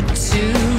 good too.